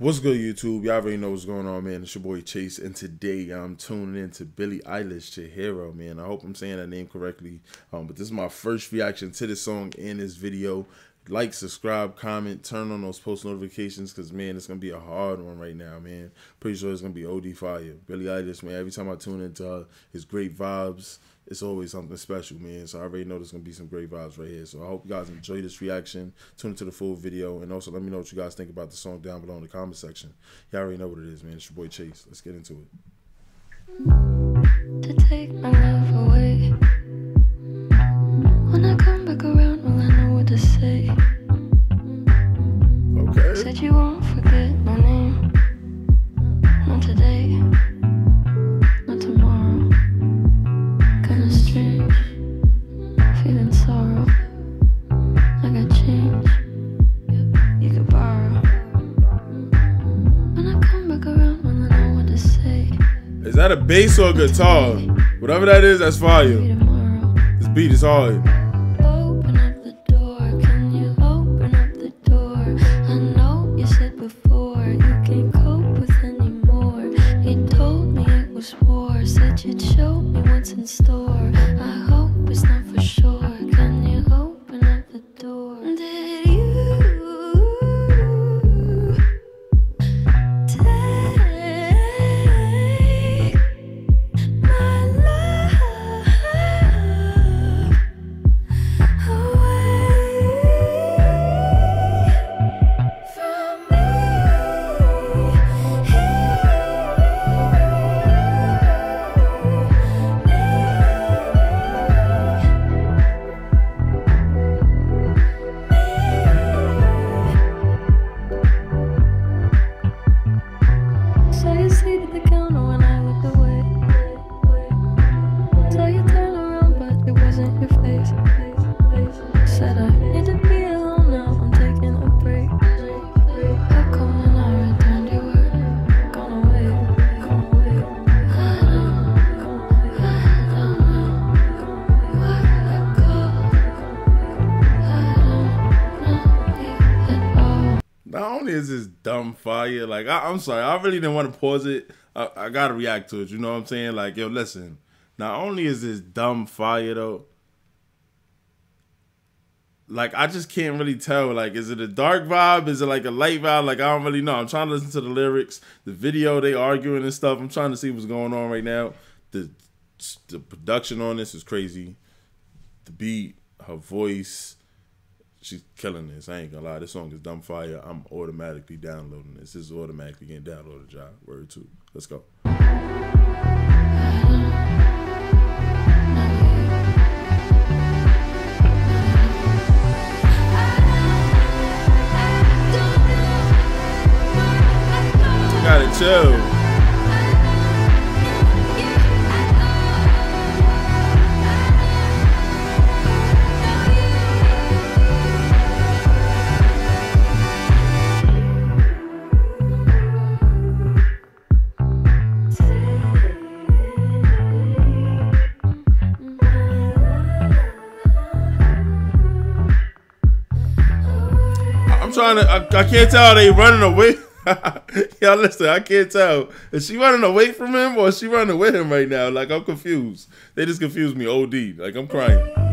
What's good, YouTube? Y'all already know what's going on, man. It's your boy Chase, and today I'm tuning in to Billie Eilish Chihiro, man. I hope I'm saying that name correctly. Um, but this is my first reaction to this song in this video. Like, subscribe, comment, turn on those post notifications, because, man, it's going to be a hard one right now, man. Pretty sure it's going to be OD fire. Billie Eilish, man, every time I tune into her, it's great vibes it's always something special, man. So I already know there's gonna be some great vibes right here. So I hope you guys enjoy this reaction. Tune into the full video, and also let me know what you guys think about the song down below in the comment section. Y'all already know what it is, man. It's your boy Chase. Let's get into it. To take my love away. When I come back around, will I know what to say? Okay. Said you won't forget my name. Not today. that a bass or a guitar? Whatever that is, that's fire. This beat is hard. Said you'd show me what's in store. I hope it's not for sure. Is this dumb fire. Like I, am sorry, I really didn't want to pause it. I, I, gotta react to it. You know what I'm saying? Like yo, listen. Not only is this dumb fire though. Like I just can't really tell. Like, is it a dark vibe? Is it like a light vibe? Like I don't really know. I'm trying to listen to the lyrics, the video they arguing and stuff. I'm trying to see what's going on right now. The the production on this is crazy. The beat, her voice she's killing this. I ain't gonna lie. This song is dumb fire. I'm automatically downloading this. This is automatically getting downloaded, job. Word two. Let's go. Got it chill. I'm trying to. I, I can't tell. They running away. Y'all listen. I can't tell. Is she running away from him or is she running with him right now? Like I'm confused. They just confused me. Od. Like I'm crying.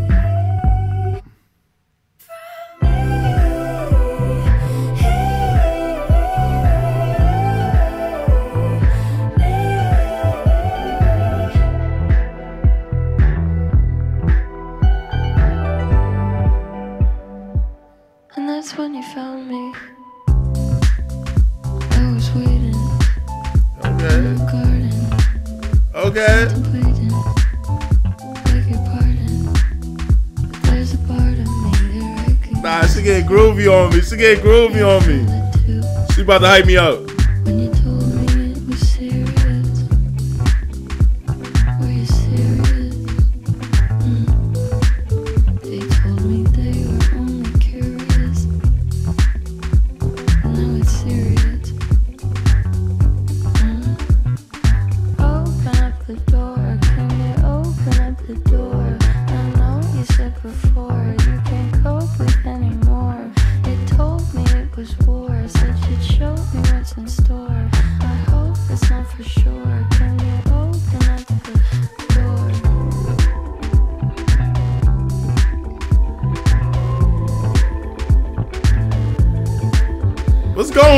Okay. Nah, she get groovy on me. She get groovy on me. She about to hype me up.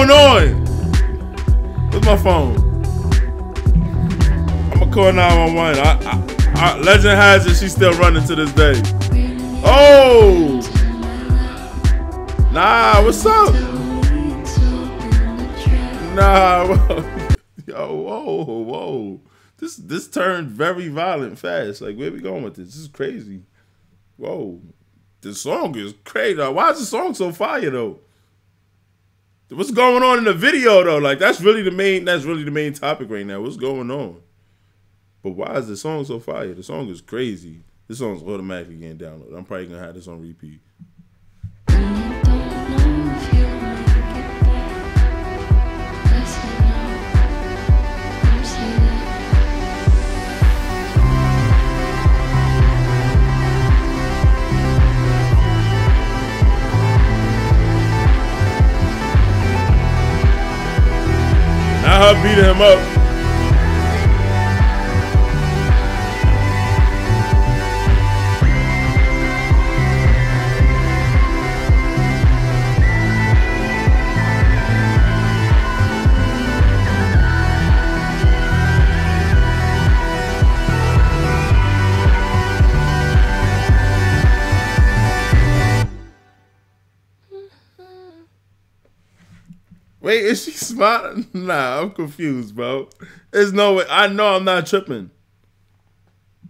Going on? Where's my phone? I'm gonna call 911. I, I, I, legend has it she's still running to this day. Oh! Nah, what's up? Nah, yo, whoa, whoa. This this turned very violent fast. Like, where we going with this? This is crazy. Whoa. The song is crazy. Why is the song so fire though? What's going on in the video though? Like that's really the main that's really the main topic right now. What's going on? But why is the song so fire? The song is crazy. This song's automatically getting downloaded. I'm probably gonna have this on repeat. Her beating him up. Wait, is she smiling? Nah, I'm confused, bro. There's no way. I know I'm not tripping.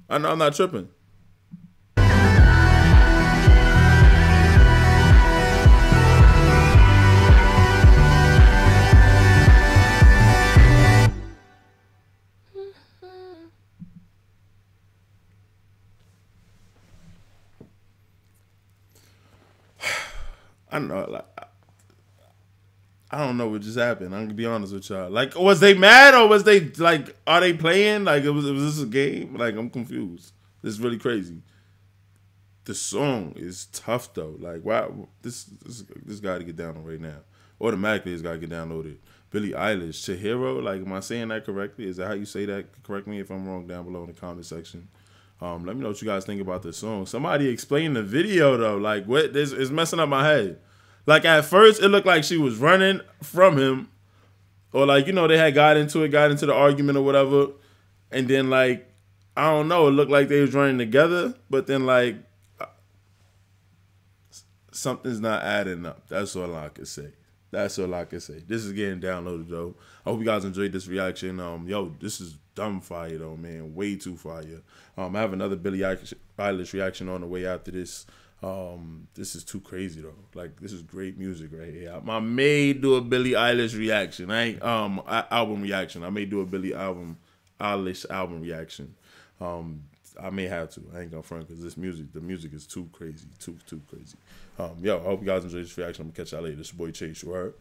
I know I'm not tripping. I know, like I don't know what just happened. I'm gonna be honest with y'all. Like, was they mad or was they like, are they playing? Like, it was was this a game? Like, I'm confused. This is really crazy. The song is tough though. Like, why this this this got to get down on right now? Automatically, it's got to get downloaded. Billie Eilish, Chihiro. Like, am I saying that correctly? Is that how you say that? Correct me if I'm wrong down below in the comment section. Um, let me know what you guys think about this song. Somebody explain the video though. Like, what this is messing up my head. Like at first, it looked like she was running from him, or like you know they had got into it, got into the argument or whatever, and then like I don't know, it looked like they was running together, but then like something's not adding up. That's all I can say. That's all I can say. This is getting downloaded though. I hope you guys enjoyed this reaction. Um, yo, this is dumb fire though, man. Way too fire. Um, I have another Billie Eilish reaction on the way after this. Um, this is too crazy though. Like this is great music right here. I, may do a Billie Eilish reaction. I um album reaction. I may do a Billie album Eilish album reaction. Um, I may have to. I ain't gonna front because this music, the music is too crazy, too too crazy. Um, yo, I hope you guys enjoy this reaction. I'm gonna catch y'all later. This your boy Chase. You heard?